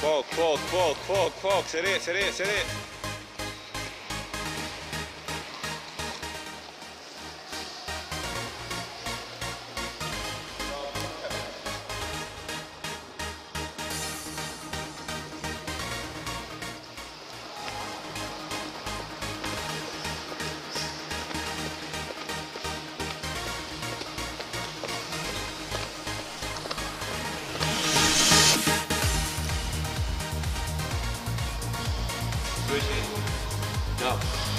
Foc, foc, foc, foc, foc, seré, seré, seré. Push. No.